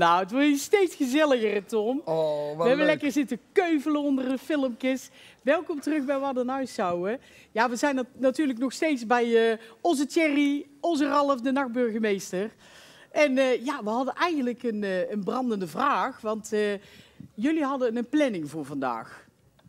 Nou, het wordt steeds gezelliger, Tom. Oh, wat We hebben leuk. lekker zitten keuvelen onder de filmpjes. Welkom terug bij Wat een Huishouwen. Ja, we zijn nat- natuurlijk nog steeds bij eh, onze Thierry, onze Ralf, de nachtburgemeester. En eh, ja, we hadden eigenlijk een, eh, een brandende vraag. Want eh, jullie hadden een planning voor vandaag.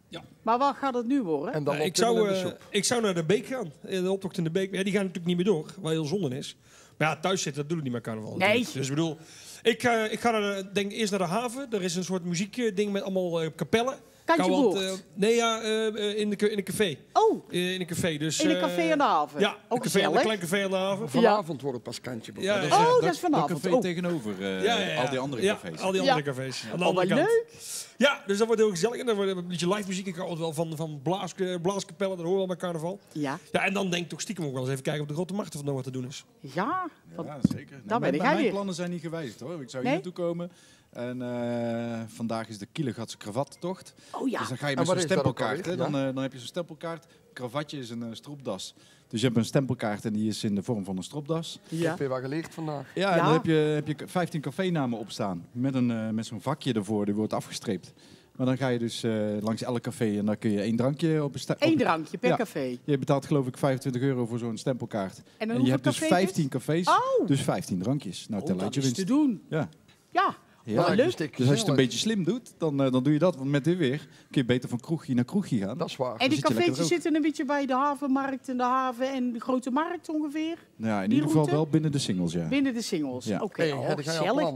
Ja. Maar wat gaat het nu worden? En dan Nou, op ik, zou, eh, ik zou naar de beek gaan. De optocht in de beek. Ja, die gaan natuurlijk niet meer door. Wat heel zonde is. Maar ja, thuis zitten, dat doe ik niet meer carnaval. Nee. natuurlijk. Dus ik bedoel, ik, eh, ik ga de- denk eerst naar de haven. Er is een soort muziekding met allemaal eh, kapellen. Kantje hou boord. eh, nee, ja, eh, eh, in, de, in een café. Oh, Eh, in een café. Dus, in een eh, café aan de haven. Ja, Ook een, café, een gezellig. klein café aan de haven. Vanavond wordt het pas kantje boord. Ja, Dat is- ja. Oh, dat is vanavond. café Oh. tegenover eh, Ja, ja, ja. al die andere Ja, cafés. al die Ja. andere cafés. Aan de Oh, wat andere kant. leuk. Ja, dus dat wordt heel gezellig. En dan wordt een beetje live muziek. Ik hou altijd wel van, van blaas, blaaskapellen. Dat horen we wel met carnaval. Ja, Ja, en dan denk ik toch stiekem ook wel eens even kijken op de grote markt of er nog wat te doen is. ja. Want- Ja, zeker. Nou, ben mijn, ik mijn weer. plannen zijn niet gewijzigd hoor. Ik zou Nee? hier naartoe komen. En eh, vandaag is de Kielegatse kravattocht. Oh ja. Dus dan ga je met zo'n stempelkaart. hè. Dan, eh, dan heb je zo'n stempelkaart. Kravatje is een eh, stropdas. Dus je hebt een stempelkaart en die is in de vorm van een stropdas. Ja. heb weer wat geleerd vandaag. Ja, en Ja. dan heb je, heb je 15 cafénamen opstaan. Met, een, eh, met zo'n vakje ervoor, die wordt afgestreept. Maar dan ga je dus eh, langs elk café en dan kun je één drankje op een Eén drankje per Ja. café. Je betaalt geloof ik 25 euro voor zo'n stempelkaart. En, je hebt dus cafés? 15 cafés, Oh. dus 15 drankjes. Nou, Oh, tel dat uit je is te winst. doen. Ja. Ja, Ja. Leuk. stik Dus als je het een beetje slim doet, dan, eh, dan doe je dat. Want met dit weer kun je beter van kroegje naar kroegje gaan. Dat is waar. En die zit cafeetjes zitten een beetje bij de havenmarkt en de haven en de grote markt ongeveer. Ja, in ieder geval wel binnen de singles, ja. Binnen de singles. Ja. Oké, Hey, oh, gezellig.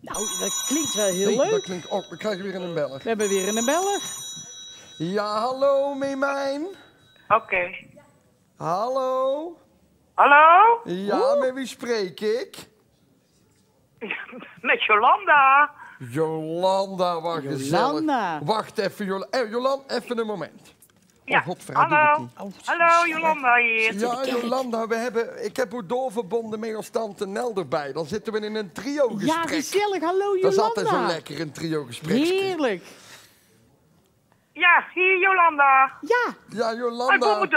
Nou, dat klinkt wel heel leuk. Dat klinkt, oh, we krijgen weer een beller. We hebben weer een beller. Ja, hallo, Memijn. Oké. Hallo. Hallo? Ja, met wie spreek ik? Met Jolanda. Jolanda, wat gezellig. Jolanda. Wacht even, Jolanda. Eh, Jolanda, even een moment. Ja, Oh, hallo. Oh, Hallo, Jolanda hier. Ja, Jolanda, we hebben, ik heb u doorverbonden met ons tante Nel erbij. Dan zitten we in een Ja, trio-gesprek. gezellig. Hallo dat is altijd zo Jolanda. lekker, een trio-gesprek. Heerlijk. Ja, hier Jolanda. Ja, Ja, Uit Jolanda.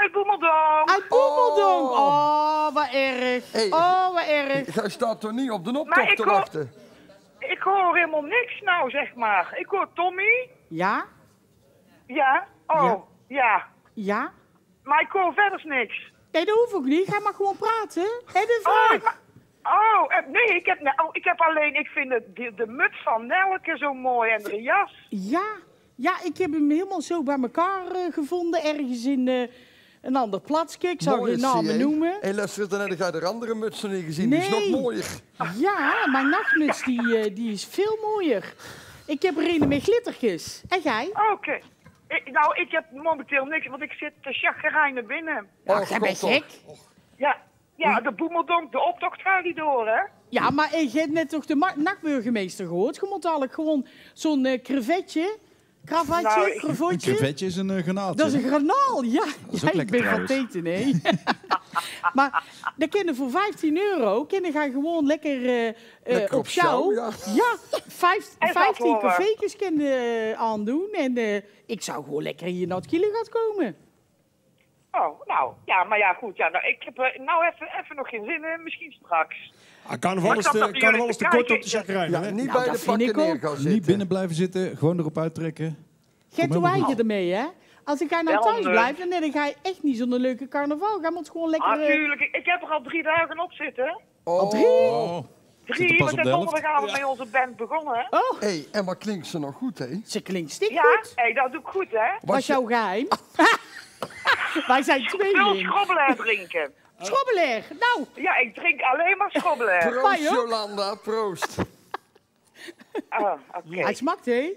Uit Boemerdonk. uit Boemeldonk. Oh. Oh, wat erg. Hey. Oh, wat erg. Jij staat toch niet op de optocht ik te hoor- wachten? Ik hoor helemaal niks nou, zeg maar. Ik hoor Tommy. Ja, Ja. Oh, ja. ja. Maar ik hoor verder niks. Nee, dat hoeft ook niet. Ga maar gewoon praten. Hé, de Oh, vraag. ik, oh eh, nee, ik heb, ne- oh, ik heb alleen, ik vind de, de, de muts van Nelke zo mooi en de jas. Ja, ja, ik heb hem helemaal zo bij elkaar eh, gevonden. Ergens in eh, een ander plaatsje. Ik zou die, namen noemen. Hé, luister, dan heb jij de andere mutsen niet gezien. Die is Nee. nog mooier. Ja, mijn nachtmuts die, eh, die is veel mooier. Ik heb er een met glittertjes. En jij? Oké. Nou, ik heb momenteel niks, want ik zit te chagrijnen binnen. Oh, jij bent gek. Ja, ja de boemeldonk, de optocht gaat niet door, hè? Ja, maar je hebt net toch de nachtburgemeester gehoord? Je moet dadelijk gewoon zo'n eh, crevetje, kravatje, Nou, ik- Een crevetje is een uh, granaat. Dat is een granaal, ja. is ja ook ik lekker ben van eten, nee. maar dat kunnen voor 15 euro, kunnen gaan gewoon lekker, eh, eh, Lekker op sjouw, sjouw. ja. vijf, En 15 wat voor, eh, cafeetjes kunnen eh, aandoen. En eh, ik zou gewoon lekker hier naar het Kielegat komen. Oh, nou, ja, maar ja, goed. Ja, nou, ik heb er nou even, even nog geen zin in, misschien straks. Ah, carnaval Maar is te, carnaval is te kort op de chagrijnen. Ja, hè? niet Nou, bij dat de pakken ik ook. neer gaan zitten. Niet binnen blijven zitten, gewoon erop uittrekken. Goed. je ermee, hè? Als ik ga nou thuis eh, blijf, dan, dan ga je echt niet zo'n leuke carnaval. Ga moet gewoon lekker... Ah, eh. Ik, heb er al drie dagen op zitten. Oh. drie? Oh, Drie, we zijn donderdagavond met onze band begonnen, hè? Oh, Hé, en wat klinkt ze nog goed, hè? ze klinkt stik Ja, goed. hey, dat doe ik goed, hè? Wat is je- jouw geheim? Wij zijn Veel tweeling. schrobbelen drinken. Schrobbelair. Nou, Ja, ik drink alleen maar schrobbelen. Wij Proost. Jolanda, proost. Ah, oké. hij smaakt, hè?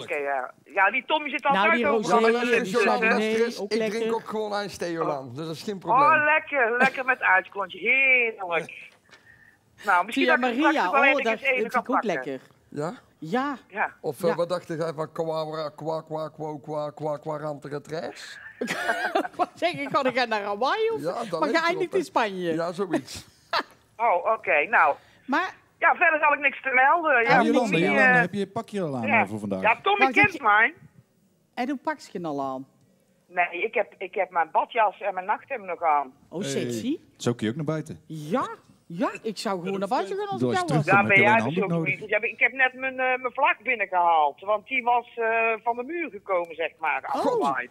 Oké, ja. Ja, die Tommy zit altijd Nou, die over. Ja, maar Ja, ook ik lekker. drink ook gewoon ijsthee, Jolanda. Dus dat is geen probleem. Oh, lekker. Lekker met uitklontje. Heerlijk. Nou, misschien Maria, oh, dat vind ik ook lekker. Ja? Ja. ja. Of uh, ja. Eh, wat dacht jij van kwa, kwa, kwa, kwa, kwa, kwa, kwa, Wat zeg ik, kan ik naar Hawaii of ja, maar niet in Spanje? Ja, zoiets. oh, oké. Okay. Nou, maar ja, verder zal ik niks te melden. Ja, ah, meer. Jolanda, uh, heb je je pakje al aan eh, voor vandaag? Ja, Tommy kent je... mij. En hoe pak je al aan? Nee, ik heb, ik heb mijn badjas en mijn nachthemd nog aan. Oh, sexy. Zo kun je ook naar buiten. Ja? Ja, ik zou gewoon naar buiten gaan als ik Door jou was. heb je jij dus ook niet. Heb ik, heb net mijn, eh, mijn vlak binnengehaald, want die was eh, van de muur gekomen, zeg maar, afgewaaid.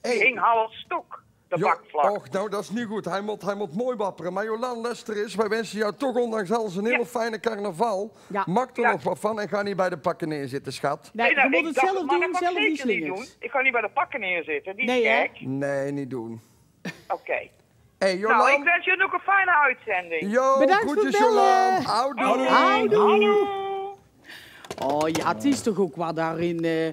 Die Hey. hing half stok, de. Och, nou dat is niet goed. Hij moet, hij moet mooi wapperen. Maar Jolan Lester is, wij wensen jou toch ondanks alles een hele Ja. fijne carnaval. Ja. Maak er Ja. nog wat van en ga niet bij de pakken neerzitten, schat. Nee, je nou, moet het zelf doen, zelf niet doen. Ik ga niet bij de pakken neerzitten, die Nee, is hè? gek. Nee, niet doen. Oké. Hey, Jolan. Nou, ik wens jullie nog een fijne uitzending. Yo, Bedankt voor groetjes. Jolan. Houdoe. Houdoe. Hallo. Oh ja, het is toch ook wat daar in eh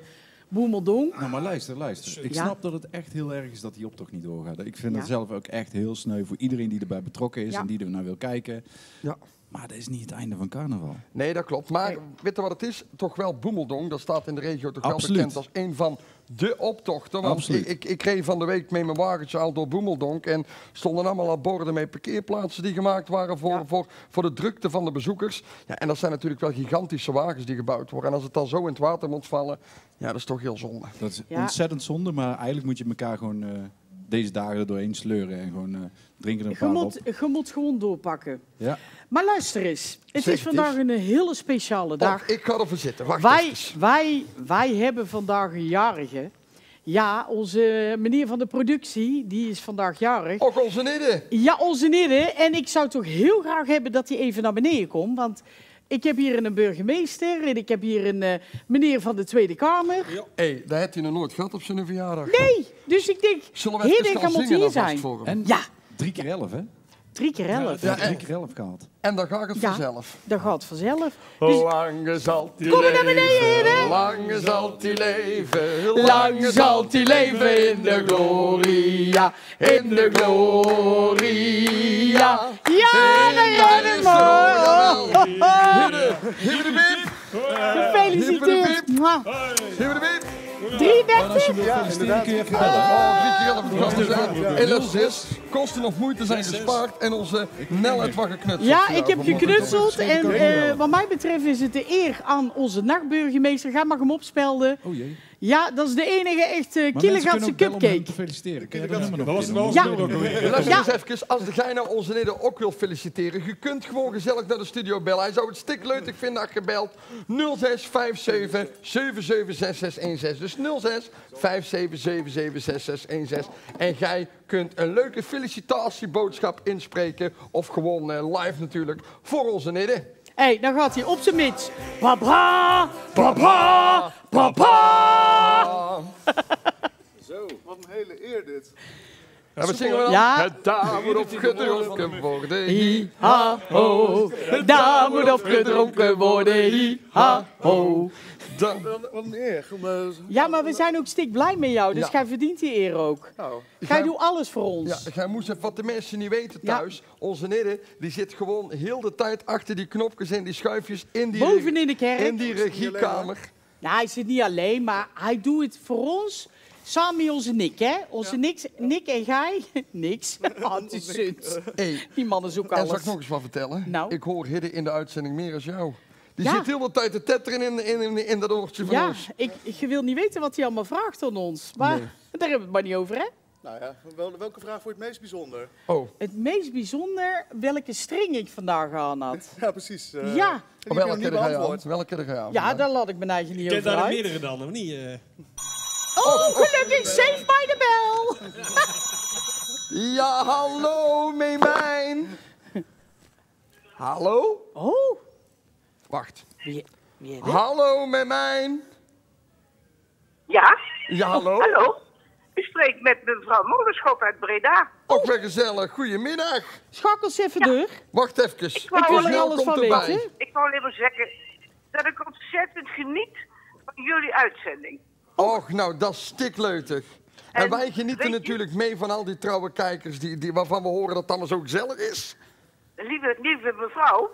Boemeldonk. Nou, maar luister, luister. Ik Ja. snap dat het echt heel erg is dat die optocht niet doorgaat. Ik vind Ja. het zelf ook echt heel sneu voor iedereen die erbij betrokken is Ja. en die er naar wil kijken. Ja. Maar dat is niet het einde van carnaval. Nee, dat klopt. Maar weet je wat het is? Toch wel Boemeldong. Dat staat in de regio toch wel bekend als een van de optochten. Want Absoluut. ik, ik, ik reed van de week met mijn wagentje al door Boemeldonk. En stonden allemaal al borden met parkeerplaatsen die gemaakt waren voor, Ja. voor, voor de drukte van de bezoekers. Ja, en dat zijn natuurlijk wel gigantische wagens die gebouwd worden. En als het dan zo in het water moet vallen, ja, dat is toch heel zonde. Dat is Ja. ontzettend zonde, maar eigenlijk moet je elkaar gewoon eh, deze dagen er doorheen sleuren en gewoon eh, drinken een Je paar moet, op. je moet gewoon doorpakken. Ja. Maar luister eens, het Zeg is het vandaag eens. een hele speciale dag. Och, ik ga ervoor zitten. Wacht Wij, even. wij, wij hebben vandaag een jarige. Ja, onze meneer van de productie, die is vandaag jarig. Och, onze nidden. Ja, onze Nidde. En ik zou toch heel graag hebben dat hij even naar beneden komt. Want ik heb hier een burgemeester en ik heb hier een eh, meneer van de Tweede Kamer. Hé, hey, dat heeft hij nog nooit gehad op zijn verjaardag. Nee, dus ik denk, Zullen we moet zingen hier zijn. En Ja, drie keer elf, hè? Drie keer elf. Ja, en- drie keer elf gehaald. En dan gaat het Ja. vanzelf. Dat gaat vanzelf. Dus Lang zal die Kom maar naar beneden. Lang zal die leven. lang zal hij leven in de gloria, in de gloria. Ja, daar gaat het mooi. Gefeliciteerd. Mwah. Hibbede biep. 33? Ja, inderdaad. kun je even Oh, drie keer elf het kosten zijn. En dat is kosten of moeite zijn gespaard. En onze Nel heeft wat geknutseld. Ja, ik heb geknutseld. En eh, wat mij betreft is het de eer aan onze nachtburgemeester. Ga maar hem opspelden. Oh jee. Ja, dat is de enige echte bellen om hem te cupcake. feliciteren. Kun je dat was een wel Ja. snel ook alweer. Luister eens even, als jij nou onze nidden ook wil feliciteren, je kunt gewoon gezellig naar de studio bellen. Hij zou het stikleutig vinden als je belt 0657 776616. Dus 06 57776616. En jij kunt een leuke felicitatieboodschap inspreken, of gewoon eh, live natuurlijk, voor onze nidden. Hé, hey, dan gaat hij op zijn mits. Papa, papa, papa. Zo, wat een hele eer dit. Zingen we dan? Ja. Het daar moet op gedronken worden. Hi, ha, ho. Daar moet op gedronken worden. Hi, ha, ho. Eh, Ja, maar we zijn ook stik blij met jou. Dus Ja. jij verdient die eer ook. nou, Jij doet alles voor ons. Ja, jij moest even, wat de mensen niet weten Ja. thuis, onze nidden, die zit gewoon heel de tijd achter die knopjes en die schuifjes in die, Boven re- in de kerk. in die regiekamer. Nou, hij zit niet alleen, maar hij doet het voor ons. Samen met onze Nick, hè? Onze Nick, Nick en jij. Niks. Ah, is zut. Hey, Die mannen zoeken en zal alles. ik nog eens wat vertellen? Nou. Ik hoor Hidde in de uitzending meer als jou. Die Ja. zit heel veel tijd te tetteren in, in, in, in dat oortje van Ja, ons. ik, je wil niet weten wat hij allemaal vraagt aan ons. Maar Nee. daar hebben we het maar niet over, hè? nou ja, wel, welke vraag vond je het meest bijzonder? Oh, Het meest bijzonder welke string ik vandaag aan had. Ja, precies. eh, Ja. welke er ga je aan? beantwoord. Welke er ga je aan? Ja, daar laat ik mijn eigen niet over daar de uit. meerdere dan, of niet? eh? Oh, gelukkig, save by the bell. Ja, hallo, Meemijn. Hallo? Oh, Wacht. wie, wie is dit? Hallo, Meemijn. Ja? Ja, hallo? Hallo? U spreekt met mevrouw Molenschop uit Breda. Ook weer gezellig. Goedemiddag. Schakel eens even door. Wacht even. Ik wou- Ik wil er alles van erbij. weten. Ik wou alleen maar zeggen dat ik ontzettend geniet van jullie uitzending. Och, nou, dat is stikleutig. En, En wij genieten natuurlijk mee van al die trouwe kijkers die, die, waarvan we horen dat het allemaal zo gezellig is. Lieve, lieve mevrouw,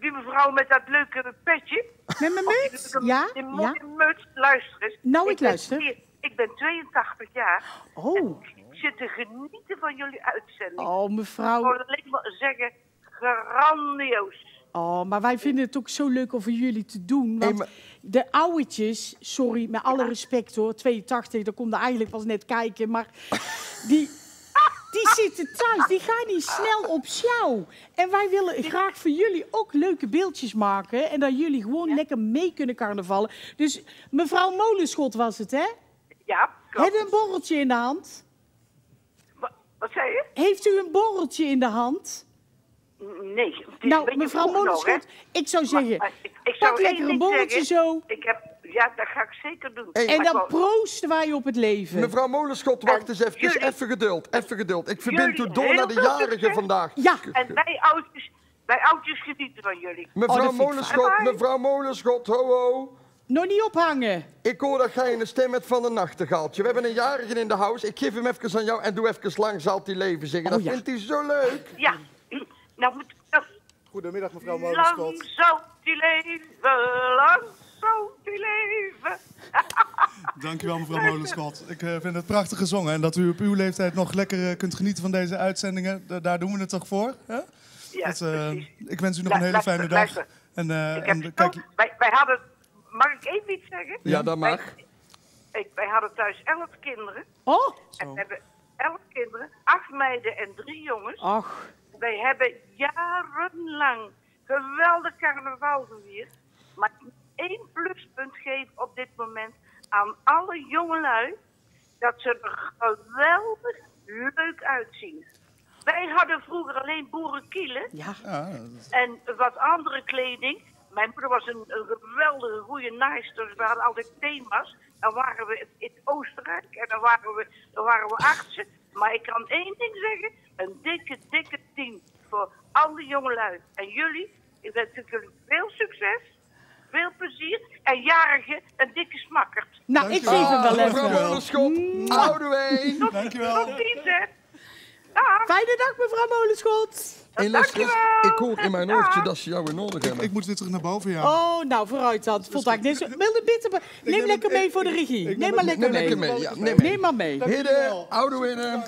die mevrouw met dat leuke petje. Met mijn muts? Die- Ja? Die Ja? mooie muts, luister eens. Nou, ik luister. Ik ben 82 jaar. Oh, Ik zit te genieten van jullie uitzending. oh Ik mevrouw. wou alleen maar zeggen, grandioos. Oh, maar wij vinden het ook zo leuk om voor jullie te doen. Want Hey, maar- de ouwetjes, sorry, met alle respect hoor, 82, daar komt er eigenlijk pas net kijken, maar die, die zitten thuis, die gaan niet snel op sjouw. En wij willen graag voor jullie ook leuke beeldjes maken. En dat jullie gewoon lekker mee kunnen carnavallen. Dus mevrouw Molenschot was het, hè? Ja, Heeft klopt. u een borreltje in de hand? Wa- Wat zei je? Heeft u een borreltje in de hand? Nee. het is een Nou, mevrouw. Molenschot, ik zou zeggen, Maar ik, ik zou pak lekker een zeggen. zo. Ik heb, ja, dat ga ik zeker doen. Hey. En dan wou- proosten wij op het leven. Mevrouw Molenschot, wacht eens even. jullie- Even geduld, even geduld. Ik verbind u door naar de jarigen succes. vandaag. Ja. En wij oudjes, wij oudjes genieten van jullie. Mevrouw Oh, Molenschot, mevrouw Molenschot, ho ho. Nog niet ophangen. Ik hoor dat jij een stem hebt van een nachtegaaltje. We hebben een jarige in de house. Ik geef hem even aan jou en doe even lang zal hij leven zingen. Oh, dat ja. vindt hij zo leuk. Ja, nou moet nou, Goedemiddag mevrouw lang Molenschot. zal die leven, lang zal die leven. Dankjewel mevrouw Molenschot. Ik eh, vind het prachtig gezongen. En dat u op uw leeftijd nog lekker eh, kunt genieten van deze uitzendingen. da- daar doen we het toch voor? Hè? Ja, Dat, eh, precies. ik wens u nog La- een hele luister, fijne dag. luister. En, eh, Ik kijk, wij, wij hadden, mag ik even iets zeggen? Ja, dat mag. Wij, ik, wij hadden thuis elf kinderen. Oh, En we hebben elf kinderen, acht meiden en drie jongens. ach. Wij hebben jarenlang geweldig carnaval gevierd. Maar ik moet één pluspunt geven op dit moment aan alle jongelui. Dat ze er geweldig leuk uitzien. Wij hadden vroeger alleen boerenkielen Ja. en wat andere kleding. Mijn moeder was een, een geweldige goede naaister, dus we hadden altijd thema's. Dan waren we in Oostenrijk en dan waren we, dan waren we artsen. Maar ik kan één ding zeggen, een dikke, dikke tien voor alle jongelui. En jullie, ik wens jullie veel succes, veel plezier en jarigen een dikke smakkert. Nou, ik geef hem wel Ah, mevrouw even. Molenschot, oude wee. dankjewel. Tot ziens, hè. Dag. Fijne dag, mevrouw Molenschot. Hey, luister eens, Dankjewel. ik hoor in mijn oortje dat ze jou weer nodig hebben. Ik moet weer terug naar boven, ja. Oh, nou, vooruit dan. Vond ik net zo. Milde bitter. Neem neem lekker het- mee voor de regie. Neem maar het- lekker mee. neem mee. Neem maar mee. Hidde, oude winnen.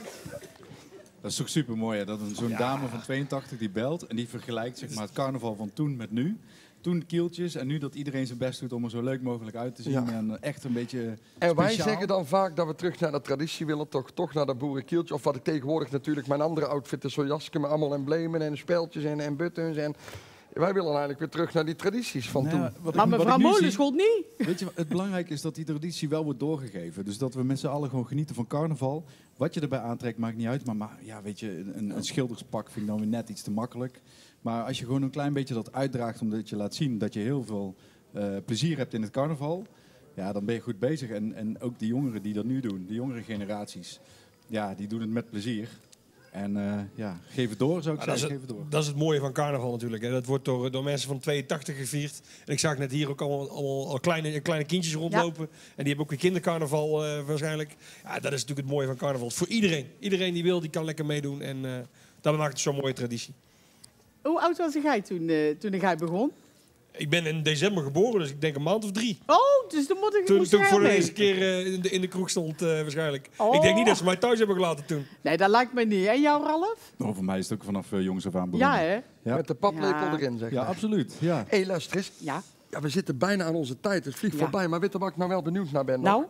Dat is toch super mooi, dat een- zo'n dame van 82 die belt en die vergelijkt zeg maar, het carnaval van toen met nu. Toen kieltjes en nu dat iedereen zijn best doet om er zo leuk mogelijk uit te zien. Ja. En echt een beetje En wij zeggen dan vaak dat we terug naar de traditie willen, toch, toch naar dat boerenkieltje. Of wat ik tegenwoordig natuurlijk, mijn andere outfit is zo'n jasje met allemaal emblemen en speltjes en, en buttons. En wij willen eigenlijk weer terug naar die tradities van Nou, toen. wat Maar mevrouw ik nu zie- Molenschot niet. Weet je, het belangrijke is dat die traditie wel wordt doorgegeven. Dus dat we met z'n allen gewoon genieten van carnaval. Wat je erbij aantrekt maakt niet uit. Maar, maar ja, weet je, een, een schilderspak vind ik dan weer net iets te makkelijk. Maar als je gewoon een klein beetje dat uitdraagt, omdat je laat zien dat je heel veel eh, plezier hebt in het carnaval. Ja, dan ben je goed bezig. En, en ook die jongeren die dat nu doen, de jongere generaties, ja, die doen het met plezier. En eh, ja, geef het door, zou ik Ja, dat, is zeggen. het, Geef het door. dat is het mooie van carnaval natuurlijk. Hè. Dat wordt door, door mensen van 82 gevierd. En ik zag net hier ook allemaal, allemaal al kleine, kleine kindjes rondlopen. En die hebben ook weer kindercarnaval eh, waarschijnlijk. Ja, dat is natuurlijk het mooie van carnaval. Voor iedereen. Iedereen die wil, die kan lekker meedoen. En eh, dat maakt het zo'n mooie traditie. Hoe oud was jij toen, eh, toen jij begon? Ik ben in december geboren, dus ik denk een maand of drie. Oh, dus dan moet ik Toen, moest toen ik voor de eerste keer eh, in, de, in de kroeg stond, eh, waarschijnlijk. Oh. Ik denk niet dat ze mij thuis hebben gelaten toen. Nee, dat lijkt me niet. En jou, Ralf? Nou, voor mij is het ook vanaf eh, jongs af aan Ja, begonnen. hè? Ja. Met de paplepel Ja. erin, zeg Ja, maar. absoluut. Ja. Hé, luister eens. Ja. Ja, we zitten bijna aan onze tijd. Het vliegt Ja. voorbij. Maar weet je waar ik nou wel benieuwd naar ben? nog? Nou,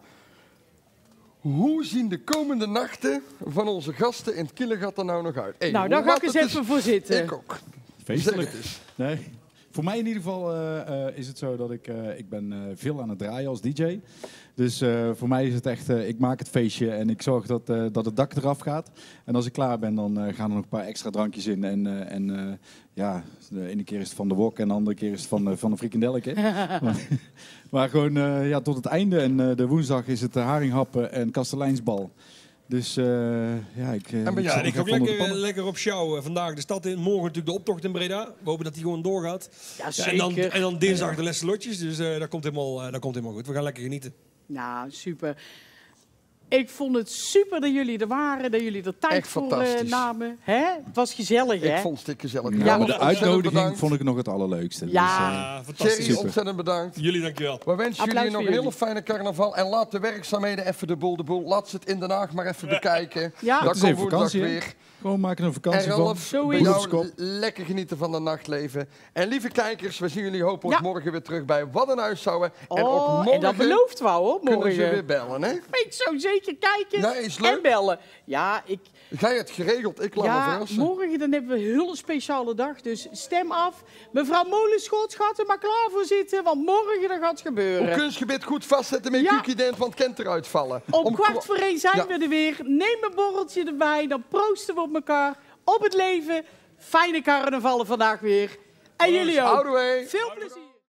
Hoe zien de komende nachten van onze gasten in het Killegat er nou nog uit? Hey, nou daar ga ik eens even voor zitten. Ik ook. Feestelijk. Zeg het eens. Nee. Voor mij in ieder geval eh, eh, is het zo dat ik, eh, ik ben veel aan het draaien als DJ. Dus voor mij is het echt, ik maak het feestje en ik zorg dat, dat het dak eraf gaat. En als ik klaar ben, dan gaan er nog een paar extra drankjes in. En, en ja, de ene keer is het van de wok en de andere keer is het van, van de frikandelletje. maar, maar gewoon ja, tot het einde. En de woensdag is het haringhappen en kastelijnsbal. Dus eh, ja, ik, eh, En ben Ja, ik ook lekker, lekker op show. eh, vandaag de stad in. Morgen natuurlijk de optocht in Breda. We hopen dat die gewoon doorgaat. Ja, zeker. en, dan, en dan dinsdag de lotjes. Dus eh, dat, komt helemaal, eh, dat komt helemaal goed. We gaan lekker genieten. Nou, super. Ik vond het super dat jullie er waren, dat jullie er tijd Echt voor eh, namen. Hè? Het was gezellig, hè? Ik vond het stikken gezellig. Ja, Ja, maar de uitnodiging bedankt. vond ik nog het allerleukste. Ja. Dus, eh, Ah, Thierry, fantastisch. Super. ontzettend bedankt. Jullie dankjewel. We wensen Applaus jullie nog een hele fijne carnaval. En laat de werkzaamheden even de boel de boel. Laat ze het in Den Haag maar even bekijken. Ja. Dan Het is woensdag vakantie, hè? weer. Gewoon maken een En vakantie van. Zo het. L- lekker genieten van de nachtleven. En lieve kijkers, we zien jullie hopelijk Ja. morgen weer terug bij Wat een Huishouden. Oh, en ook en morgen dat belooft wel, hoor, kunnen ze morgen. weer bellen, hè? Ik zou zeker zeker kijken is leuk. en bellen. Ja, ik, Jij hebt geregeld, ik laat me ja verrassen. morgen dan hebben we een hele speciale dag. Dus stem af. Mevrouw Molenschot gaat er maar klaar voor zitten, want morgen dat gaat Op gebeuren. kunstgebied goed vastzetten met Ja. Dent, want het kent eruit vallen. Om kwart kwa- voor één zijn Ja. we er weer. Neem een borreltje erbij, dan proosten we op elkaar. Op het leven. Fijne carnavallen vandaag weer. En jullie ook. Veel plezier.